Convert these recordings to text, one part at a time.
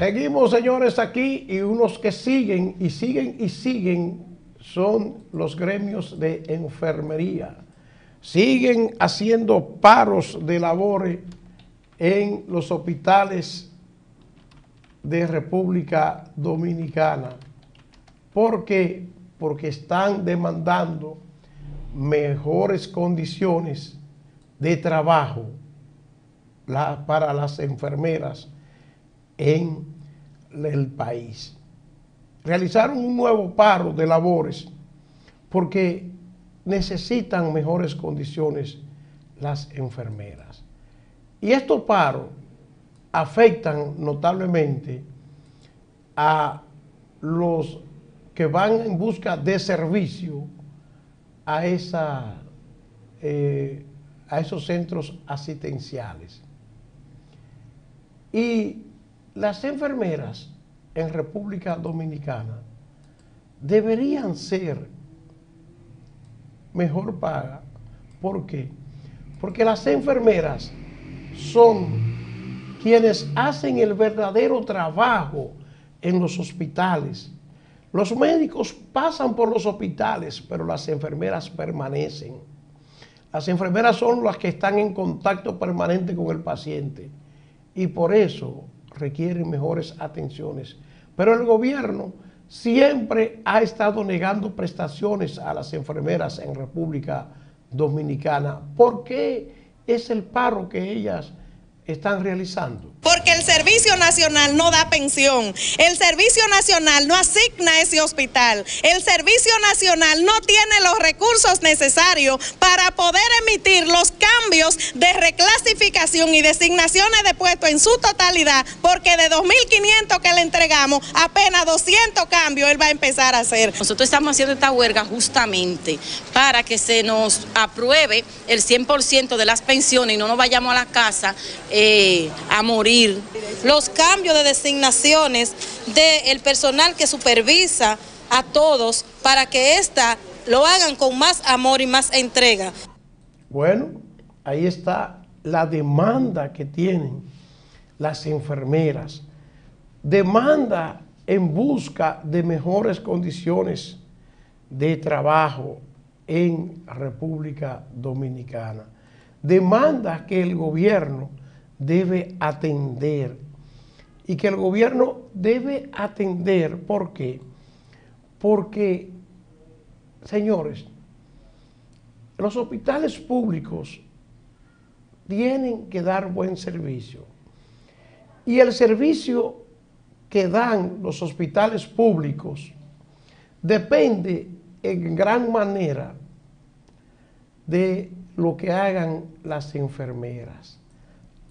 Seguimos, señores, aquí y unos que siguen y siguen y siguen son los gremios de enfermería. Siguen haciendo paros de labores en los hospitales de República Dominicana. ¿Por qué? Porque están demandando mejores condiciones de trabajo para las enfermeras en el país. Realizaron un nuevo paro de labores porque necesitan mejores condiciones las enfermeras. Y estos paros afectan notablemente a los que van en busca de servicio a, esa, eh, a esos centros asistenciales. Y las enfermeras en República Dominicana deberían ser mejor paga. ¿Por qué? Porque las enfermeras son quienes hacen el verdadero trabajo en los hospitales. Los médicos pasan por los hospitales, pero las enfermeras permanecen. Las enfermeras son las que están en contacto permanente con el paciente y por eso requieren mejores atenciones. Pero el gobierno siempre ha estado negando prestaciones a las enfermeras en República Dominicana. ¿Por qué es el paro que ellas están realizando? Porque el Servicio Nacional no da pensión, el Servicio Nacional no asigna ese hospital, el Servicio Nacional no tiene los recursos necesarios para poder emitir los cambios de reclasificación y designaciones de puestos en su totalidad, porque de 2.500 que le entregamos, apenas 200 cambios él va a empezar a hacer. Nosotros estamos haciendo esta huelga justamente para que se nos apruebe el 100% de las pensiones y no nos vayamos a la casa eh, a morir. Los cambios de designaciones del personal que supervisa a todos para que ésta lo hagan con más amor y más entrega. Bueno, ahí está la demanda que tienen las enfermeras. Demanda en busca de mejores condiciones de trabajo en República Dominicana. Demanda que el gobierno debe atender y que el gobierno debe atender. ¿Por qué? Porque, señores, los hospitales públicos tienen que dar buen servicio. Y el servicio que dan los hospitales públicos depende en gran manera de lo que hagan las enfermeras.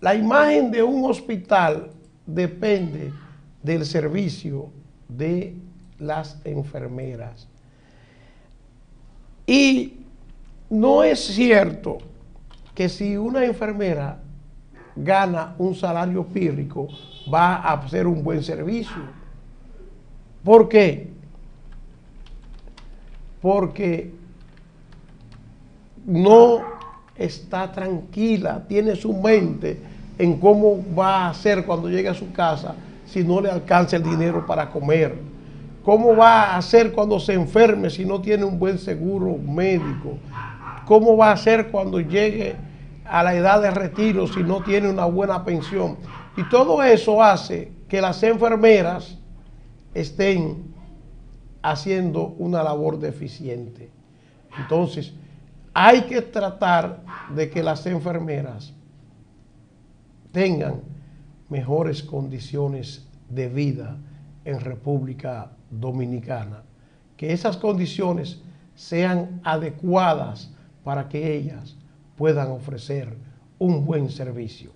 La imagen de un hospital depende del servicio de las enfermeras. Y no es cierto que si una enfermera gana un salario pírrico, va a hacer un buen servicio. ¿Por qué? Porque no está tranquila, tiene su mente en cómo va a hacer cuando llegue a su casa si no le alcanza el dinero para comer. ¿Cómo va a hacer cuando se enferme si no tiene un buen seguro médico? ¿Cómo va a hacer cuando llegue a la edad de retiro si no tiene una buena pensión? Y todo eso hace que las enfermeras estén haciendo una labor deficiente. Entonces, hay que tratar de que las enfermeras tengan mejores condiciones de vida en República Dominicana, que esas condiciones sean adecuadas para que ellas puedan ofrecer un buen servicio.